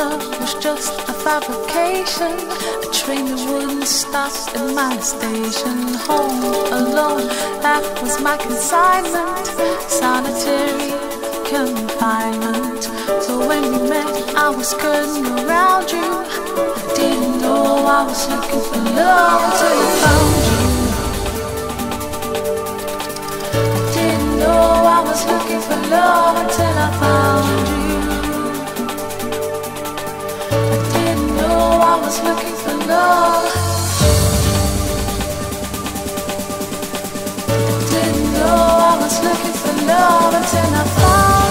love was just a fabrication. A train that wouldn't stop at my station. Home alone, that was my consignment. Solitary confinement. So when we met, I was skirting around you. I didn't know I was looking for love until I found you. I didn't know I was looking for love until I found you. Looking for love. I didn't know I was looking for love until I found